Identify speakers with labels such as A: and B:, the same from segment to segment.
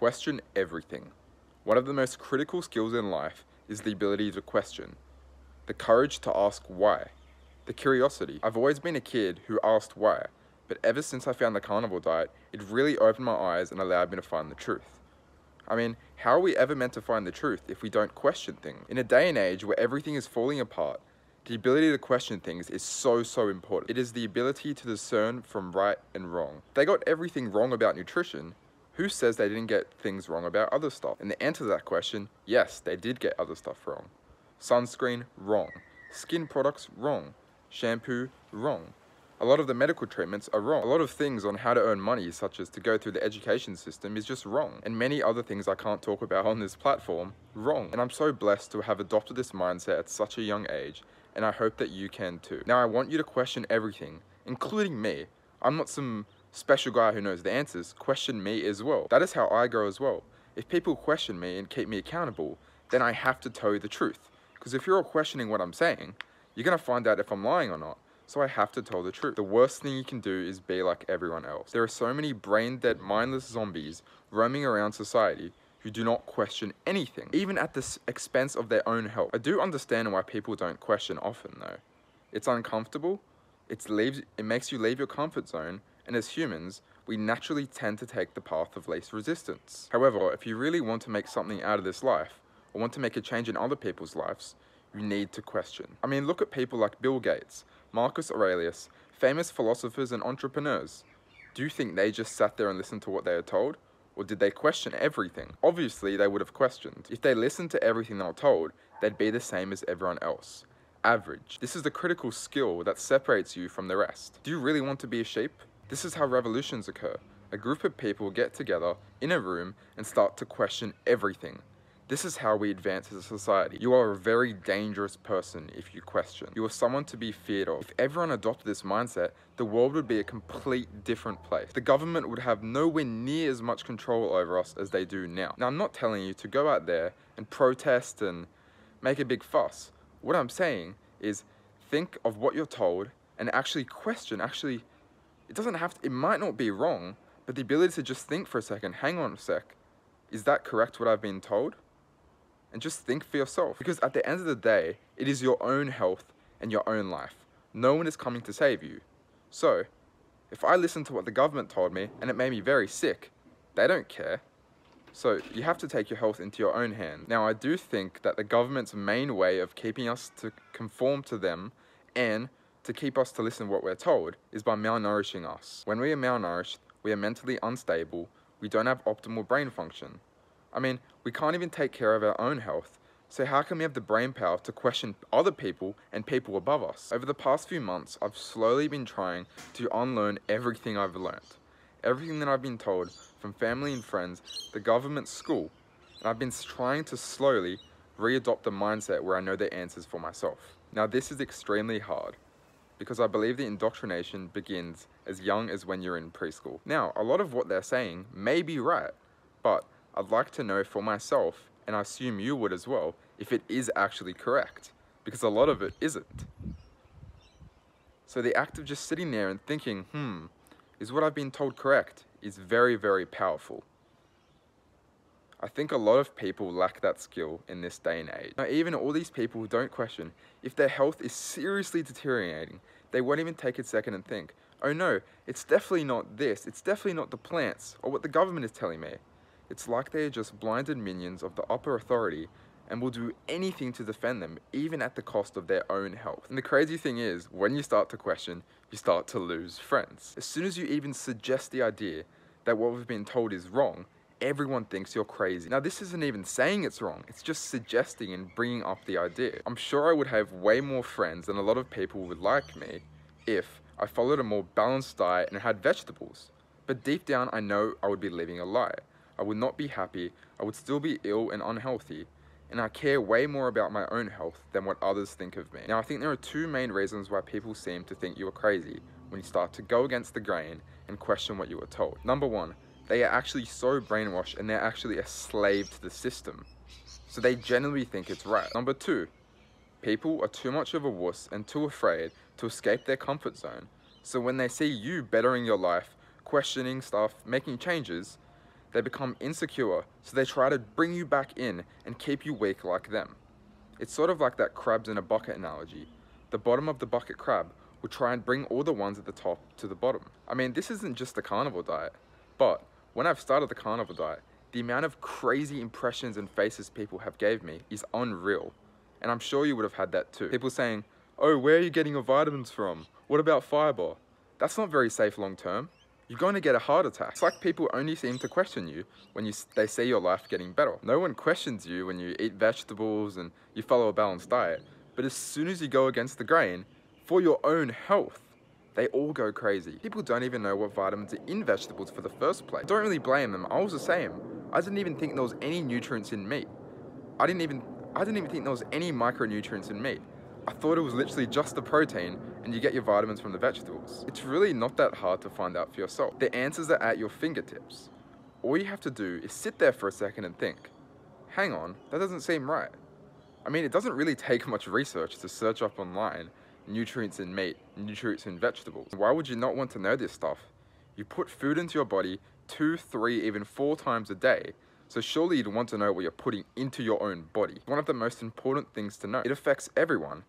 A: Question everything. One of the most critical skills in life is the ability to question. The courage to ask why. The curiosity. I've always been a kid who asked why, but ever since I found the carnivore diet, it really opened my eyes and allowed me to find the truth. I mean, how are we ever meant to find the truth if we don't question things? In a day and age where everything is falling apart, the ability to question things is so, so important. It is the ability to discern from right and wrong. They got everything wrong about nutrition, who says they didn't get things wrong about other stuff? And the answer to that question, yes, they did get other stuff wrong. Sunscreen, wrong. Skin products, wrong. Shampoo, wrong. A lot of the medical treatments are wrong. A lot of things on how to earn money, such as to go through the education system, is just wrong. And many other things I can't talk about on this platform, wrong. And I'm so blessed to have adopted this mindset at such a young age, and I hope that you can too. Now I want you to question everything, including me. I'm not some special guy who knows the answers, question me as well. That is how I grow as well. If people question me and keep me accountable, then I have to tell you the truth. Because if you're all questioning what I'm saying, you're gonna find out if I'm lying or not. So I have to tell the truth. The worst thing you can do is be like everyone else. There are so many brain dead, mindless zombies roaming around society who do not question anything, even at the expense of their own health. I do understand why people don't question often though. It's uncomfortable, it's leaves, it makes you leave your comfort zone, and as humans, we naturally tend to take the path of least resistance. However, if you really want to make something out of this life, or want to make a change in other people's lives, you need to question. I mean, look at people like Bill Gates, Marcus Aurelius, famous philosophers and entrepreneurs. Do you think they just sat there and listened to what they were told? Or did they question everything? Obviously, they would have questioned. If they listened to everything they were told, they'd be the same as everyone else. Average. This is the critical skill that separates you from the rest. Do you really want to be a sheep? This is how revolutions occur. A group of people get together in a room and start to question everything. This is how we advance as a society. You are a very dangerous person if you question. You are someone to be feared of. If everyone adopted this mindset, the world would be a complete different place. The government would have nowhere near as much control over us as they do now. Now, I'm not telling you to go out there and protest and make a big fuss. What I'm saying is think of what you're told and actually question, actually it doesn't have to, it might not be wrong, but the ability to just think for a second, hang on a sec, is that correct what I've been told? And just think for yourself. Because at the end of the day, it is your own health and your own life. No one is coming to save you. So, if I listen to what the government told me and it made me very sick, they don't care. So you have to take your health into your own hands. Now I do think that the government's main way of keeping us to conform to them and to keep us to listen to what we're told is by malnourishing us. When we are malnourished, we are mentally unstable, we don't have optimal brain function. I mean, we can't even take care of our own health, so how can we have the brain power to question other people and people above us? Over the past few months, I've slowly been trying to unlearn everything I've learnt. Everything that I've been told from family and friends, the government, school, and I've been trying to slowly re-adopt the mindset where I know the answers for myself. Now this is extremely hard, because I believe the indoctrination begins as young as when you're in preschool. Now, a lot of what they're saying may be right, but I'd like to know for myself, and I assume you would as well, if it is actually correct, because a lot of it isn't. So the act of just sitting there and thinking, hmm, is what I've been told correct, is very, very powerful. I think a lot of people lack that skill in this day and age. Now, even all these people who don't question, if their health is seriously deteriorating, they won't even take a second and think, oh no, it's definitely not this, it's definitely not the plants, or what the government is telling me. It's like they are just blinded minions of the upper authority and will do anything to defend them, even at the cost of their own health. And the crazy thing is, when you start to question, you start to lose friends. As soon as you even suggest the idea that what we've been told is wrong, everyone thinks you're crazy. Now this isn't even saying it's wrong, it's just suggesting and bringing up the idea. I'm sure I would have way more friends than a lot of people would like me if I followed a more balanced diet and had vegetables. But deep down I know I would be living a lie. I would not be happy, I would still be ill and unhealthy, and I care way more about my own health than what others think of me. Now I think there are two main reasons why people seem to think you are crazy when you start to go against the grain and question what you were told. Number one, they are actually so brainwashed and they're actually a slave to the system. So they genuinely think it's right. Number two, people are too much of a wuss and too afraid to escape their comfort zone. So when they see you bettering your life, questioning stuff, making changes, They become insecure, so they try to bring you back in and keep you weak like them. It's sort of like that crabs in a bucket analogy. The bottom of the bucket crab will try and bring all the ones at the top to the bottom. I mean, this isn't just the carnivore diet, but when I've started the carnivore diet, the amount of crazy impressions and faces people have gave me is unreal. And I'm sure you would have had that too. People saying, oh, where are you getting your vitamins from? What about fiber? That's not very safe long term. You're going to get a heart attack. It's like people only seem to question you when you, they see your life getting better. No one questions you when you eat vegetables and you follow a balanced diet. But as soon as you go against the grain, for your own health, they all go crazy. People don't even know what vitamins are in vegetables for the first place. Don't really blame them. I was the same. I didn't even think there was any nutrients in meat. I didn't even I didn't even think there was any micronutrients in meat. I thought it was literally just the protein and you get your vitamins from the vegetables. It's really not that hard to find out for yourself. The answers are at your fingertips. All you have to do is sit there for a second and think, hang on, that doesn't seem right. I mean, it doesn't really take much research to search up online nutrients in meat, nutrients in vegetables. Why would you not want to know this stuff? You put food into your body two, three, even four times a day. So surely you'd want to know what you're putting into your own body. One of the most important things to know. It affects everyone.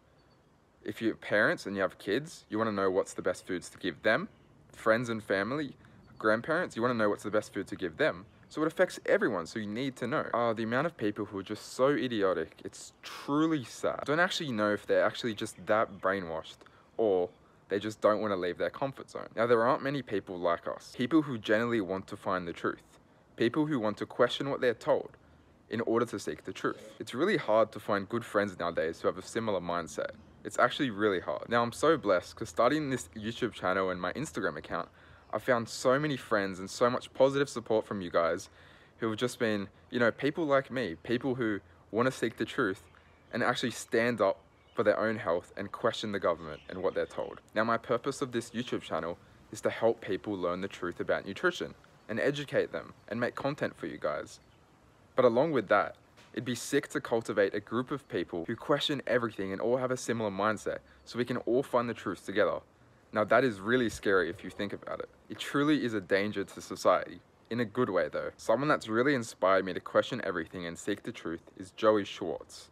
A: If you're parents and you have kids, you want to know what's the best foods to give them. Friends and family, grandparents, you want to know what's the best food to give them. So it affects everyone, so you need to know. Uh, the amount of people who are just so idiotic, it's truly sad. I don't actually know if they're actually just that brainwashed or they just don't want to leave their comfort zone. Now, there aren't many people like us. People who generally want to find the truth. People who want to question what they're told in order to seek the truth. It's really hard to find good friends nowadays who have a similar mindset. It's actually really hard. Now, I'm so blessed because starting this YouTube channel and my Instagram account, I found so many friends and so much positive support from you guys who have just been, you know, people like me, people who want to seek the truth and actually stand up for their own health and question the government and what they're told. Now, my purpose of this YouTube channel is to help people learn the truth about nutrition and educate them and make content for you guys. But along with that, it'd be sick to cultivate a group of people who question everything and all have a similar mindset so we can all find the truth together. Now that is really scary if you think about it. It truly is a danger to society. In a good way though. Someone that's really inspired me to question everything and seek the truth is Joey Schwartz.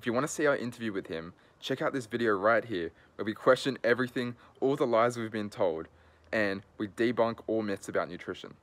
A: If you want to see our interview with him, check out this video right here where we question everything, all the lies we've been told, and we debunk all myths about nutrition.